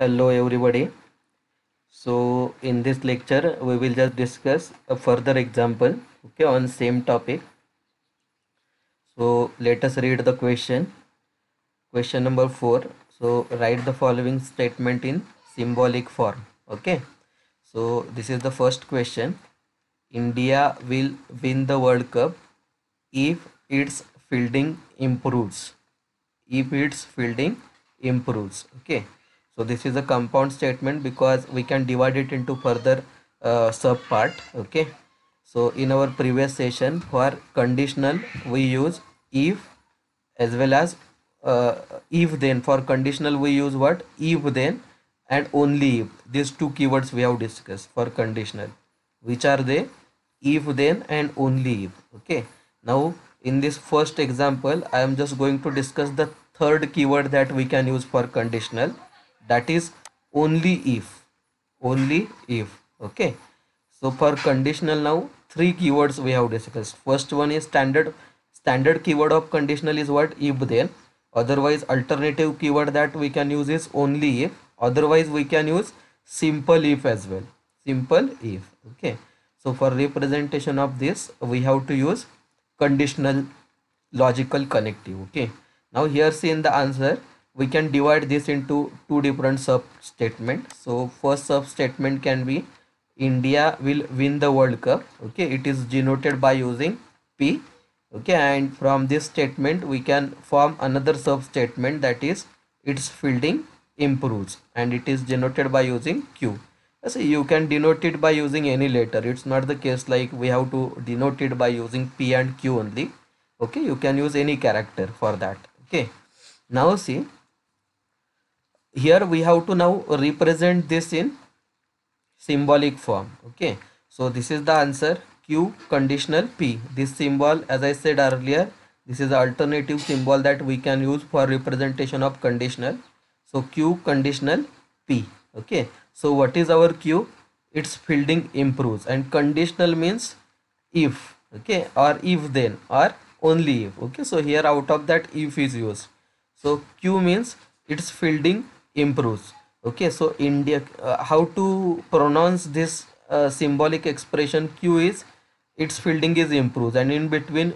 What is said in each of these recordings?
hello everybody. So in this lecture we will just discuss a further example okay on same topic. So let us read the question. Question number 4 so write the following statement in symbolic form okay? So this is the first question. India will win the world cup if its fielding improves. If its fielding improves okay so this is a compound statement because we can divide it into further uh, sub part okay? So in our previous session for conditional we use if as well as uh, if then. For conditional we use what? If then and only if. These two keywords we have discussed for conditional. Which are they? If then and only if okay? Now in this first example i am just going to discuss the third keyword that we can use for conditional that is only if only if okay? So for conditional now three keywords we have discussed. First one is standard. Standard keyword of conditional is what? If then. Otherwise alternative keyword that we can use is only if. Otherwise we can use simple if as well. Simple if okay? So for representation of this we have to use conditional logical connective okay? Now here see in the answer we can divide this into two different sub statement so first sub statement can be india will win the world cup. Okay it is denoted by using p. Okay and from this statement we can form another sub statement that is its fielding improves and it is denoted by using q. So you can denote it by using any letter. It's not the case like we have to denote it by using p and q only. Okay you can use any character for that. Okay now see here we have to now represent this in symbolic form okay? So this is the answer q conditional p. This symbol as i said earlier this is the alternative symbol that we can use for representation of conditional. So q conditional p okay? So what is our q? Its fielding improves. And conditional means if okay? Or if then or only if okay? So here out of that if is used. So q means its fielding improves. Okay so india uh, how to pronounce this uh, symbolic expression q is its fielding is improves. And in between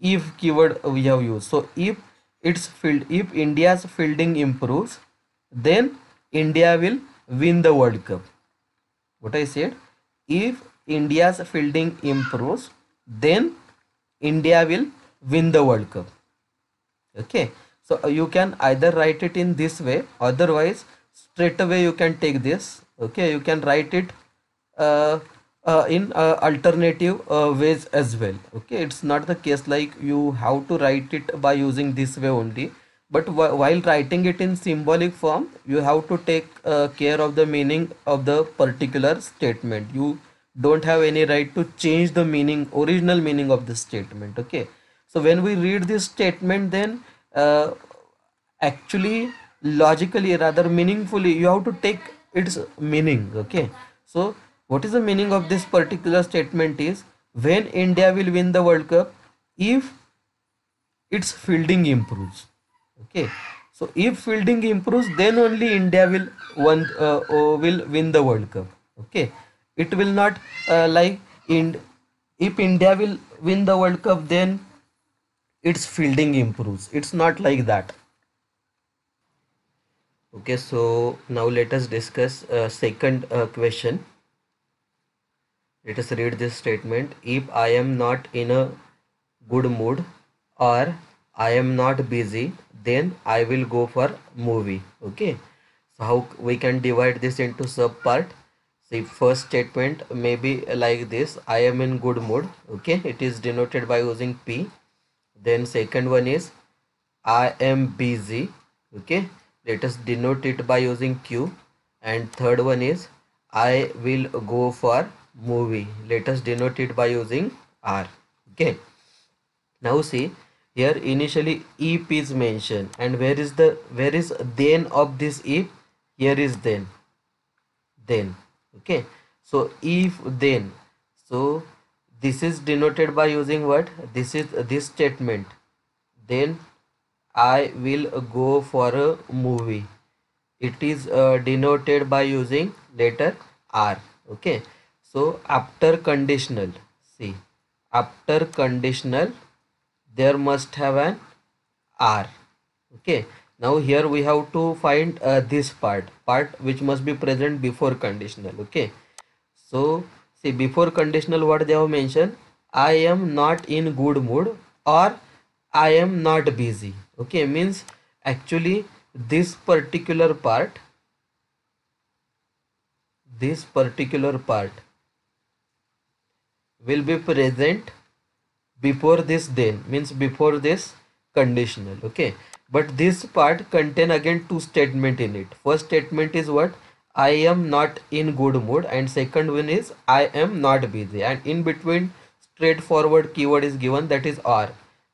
if keyword we have used. So if its field if india's fielding improves then india will win the world cup. What i said? If india's fielding improves then india will win the world cup. Okay so uh, you can either write it in this way otherwise straight away you can take this. Okay you can write it uh, uh, in uh, alternative uh, ways as well. Okay it's not the case like you have to write it by using this way only. But while writing it in symbolic form you have to take uh, care of the meaning of the particular statement. You don't have any right to change the meaning original meaning of the statement. Okay so when we read this statement then uh, actually logically rather meaningfully you have to take its meaning okay? So what is the meaning of this particular statement is when india will win the world cup if its fielding improves okay? So if fielding improves then only india will won uh, uh, will win the world cup okay? It will not uh, like in if india will win the world cup then its fielding improves. It's not like that. Okay so now let us discuss uh, second uh, question. Let us read this statement. If i am not in a good mood or i am not busy then i will go for movie. Okay so how we can divide this into sub part? The first statement may be like this. I am in good mood. Okay it is denoted by using p then second one is i am busy okay? Let us denote it by using q. And third one is i will go for movie. Let us denote it by using r okay? Now see here initially if is mentioned. And where is the where is then of this if here is then. Then okay? So if then. So this is denoted by using what? This is this statement. Then i will go for a movie. It is uh, denoted by using letter r. Okay. So after conditional. See after conditional there must have an r. Okay. Now here we have to find uh, this part. Part which must be present before conditional. Okay. So see before conditional what they have mentioned i am not in good mood or i am not busy. Okay means actually this particular part this particular part will be present before this then means before this conditional okay? But this part contain again two statement in it. First statement is what i am not in good mood and second one is i am not busy. And in between straightforward keyword is given that is r.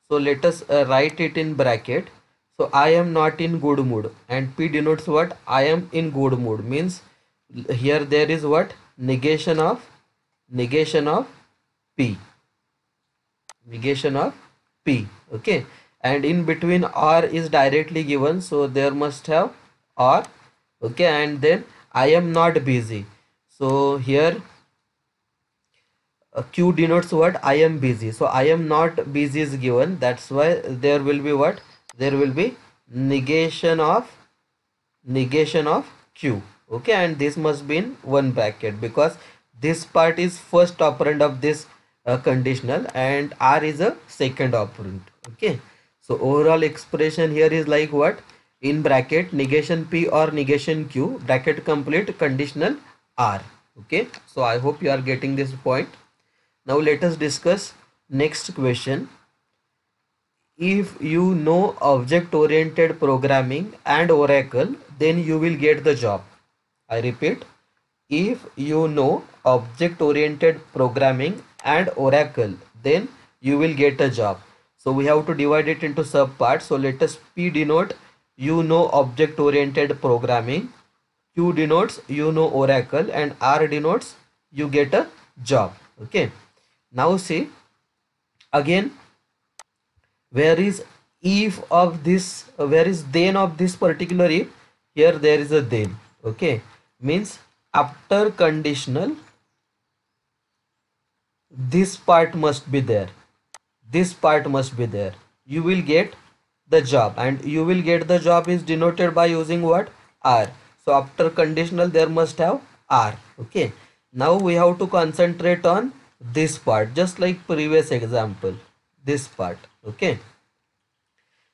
So let us uh, write it in bracket. So i am not in good mood and p denotes what? I am in good mood. Means here there is what? Negation of negation of p. Negation of p okay? And in between r is directly given so there must have r okay? And then i am not busy. So here uh, q denotes what? I am busy. So i am not busy is given. That's why there will be what? There will be negation of negation of q. Okay and this must be in one bracket because this part is first operand of this uh, conditional and r is a second operand. Okay. So overall expression here is like what? In bracket negation P or negation Q bracket complete conditional R. Okay. So I hope you are getting this point. Now let us discuss next question. If you know object oriented programming and Oracle then you will get the job. I repeat if you know object oriented programming and Oracle then you will get a job so we have to divide it into sub parts so let us p denote you know object oriented programming. Q denotes you know oracle and r denotes you get a job. Okay. Now see again where is if of this where is then of this particular if? Here there is a then. Okay. Means after conditional this part must be there. This part must be there. You will get the job. And you will get the job is denoted by using what? R. So after conditional there must have r. Okay. Now we have to concentrate on this part just like previous example this part. Okay.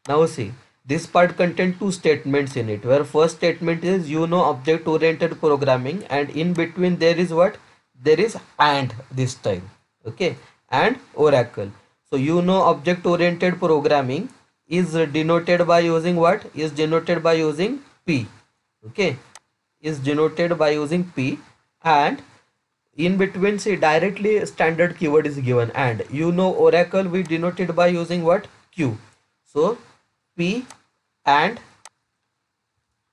Now see this part contain two statements in it where first statement is you know object oriented programming and in between there is what? There is and this time. Okay. And oracle. So you know object oriented programming is denoted by using what? Is denoted by using P. Okay. Is denoted by using P. And in between see directly standard keyword is given. And you know oracle we denoted by using what? Q. So p and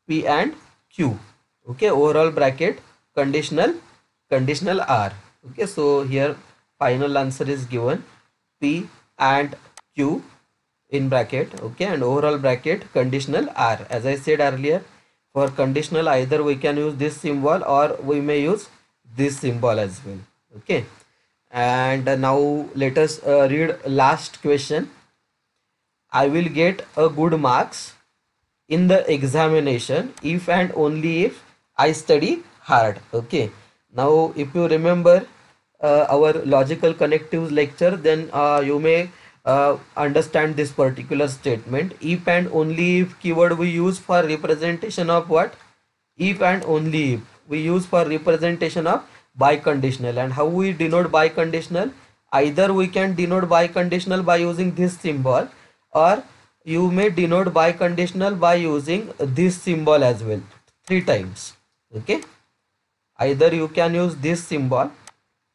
p and q. Okay? Overall bracket conditional conditional r. Okay? So here final answer is given. P and Q in bracket okay and overall bracket conditional R. As I said earlier for conditional either we can use this symbol or we may use this symbol as well okay. And now let us uh, read last question. I will get a good marks in the examination if and only if I study hard okay. Now if you remember uh, our logical connectives lecture then uh, you may uh, understand this particular statement. If and only if keyword we use for representation of what? If and only if we use for representation of biconditional. And how we denote biconditional? Either we can denote biconditional by using this symbol or you may denote biconditional by using this symbol as well three times. Okay? Either you can use this symbol.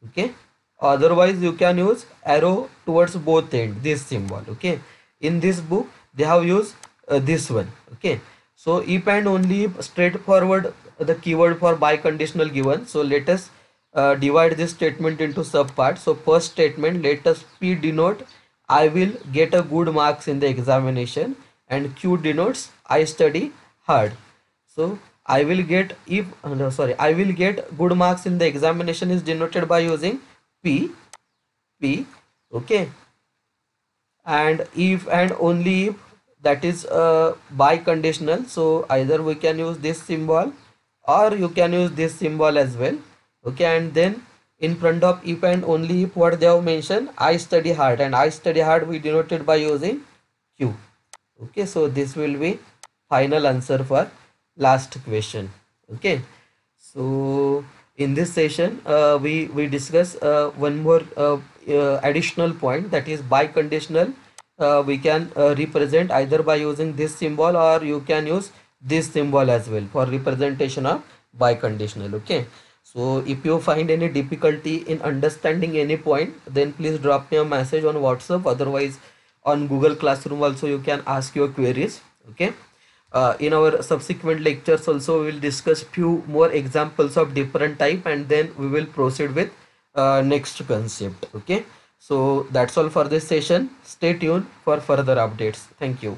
Okay otherwise you can use arrow towards both end this symbol okay? In this book they have used uh, this one okay? So if and only straightforward the keyword for biconditional given. So let us uh, divide this statement into sub parts so first statement let us p denote i will get a good marks in the examination and q denotes i study hard. So I will get if no, sorry I will get good marks in the examination is denoted by using P P okay? And if and only if that is uh, biconditional so either we can use this symbol or you can use this symbol as well okay? And then in front of if and only if what they have mentioned I study hard and I study hard we denoted by using Q okay? So this will be final answer for last question okay? So in this session uh, we we discuss uh, one more uh, uh additional point that is biconditional. Uh, we can uh, represent either by using this symbol or you can use this symbol as well for representation of biconditional okay? So if you find any difficulty in understanding any point then please drop me a message on whatsapp. Otherwise on google classroom also you can ask your queries okay uh, in our subsequent lectures also we will discuss few more examples of different type and then we will proceed with uh, next concept okay? So that's all for this session. Stay tuned for further updates. Thank you